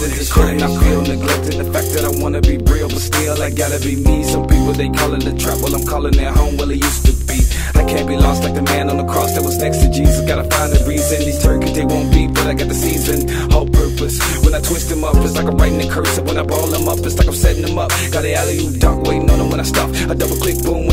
that me shit this feeling I feel neglected. The fact that I wanna be real but still I gotta be me. Some people they call it a trap Well I'm calling it home well it used to be. I can't be lost like the man on the cross that was next to Jesus. Gotta find a reason. These turkeys they won't beat but I got the season. Whole purpose. When I twist them up it's like I'm writing in cursive When I ball them up it's like I'm setting them up. Got the alley oop dunk waiting on them when I stop. I double click boom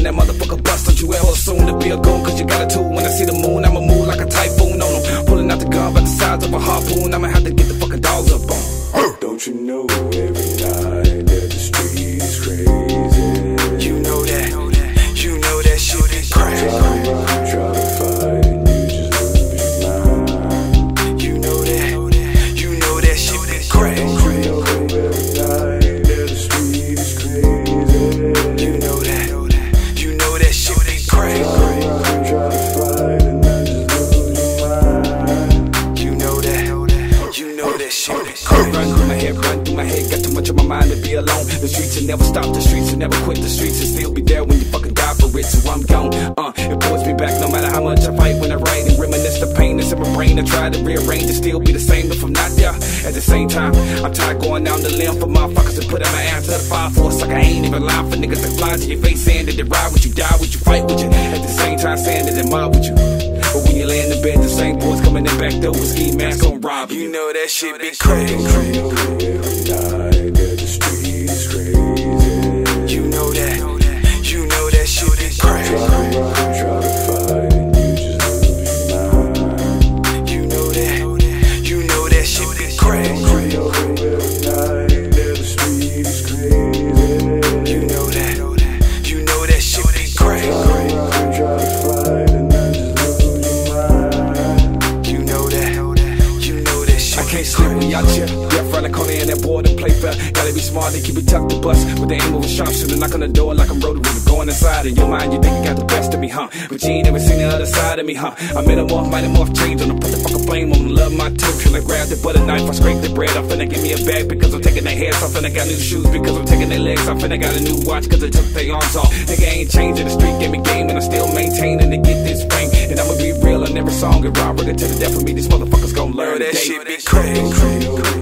You shit Run my head, run through my head. Got too much on my mind to be alone. The streets will never stop, the streets will never quit. The streets will still be there when you fucking die for it. So I'm gone. Uh, it pulls me back no matter how much I fight when I write and reminisce the pain that's in my brain. I try to rearrange it, still be the same if I'm not there. At the same time, I'm tired going down the limb for motherfuckers to put in my ass to the fire force. Like I ain't even lying for niggas that fly to your face saying that they ride with you, die with you, fight with you. Back door with ski masks on rob you. You know that shit be crazy. When crazy. y'all chill. Yeah, front the corner in that board and play fair. Gotta be smart and keep it tucked to bust. With the aim of a sharpshooter, knock on the door like I'm rotary. Going inside in your mind, you think you got the best of me, huh? But you ain't never seen the other side of me, huh? I made a morph, mighty morph change on the put the fucking blame on. Love my toes, till I grab the butter knife, I scrape the bread off, and they give me a bag because I'm taking their heads off, and I got new shoes because I'm taking their legs off, and I got a new watch because I took their arms off. Nigga ain't changing, the street gave me game, and I'm still maintaining to get this fame. And I'ma be real in every song, and rob to the death of me. You know learn that shit be crazy. Don't you know